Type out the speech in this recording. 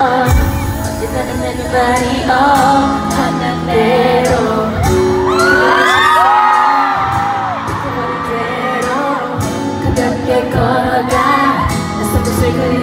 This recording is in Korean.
언제나는 everybody oh 하는 대로. 가볍게 걸어가. 낯선 곳을 그리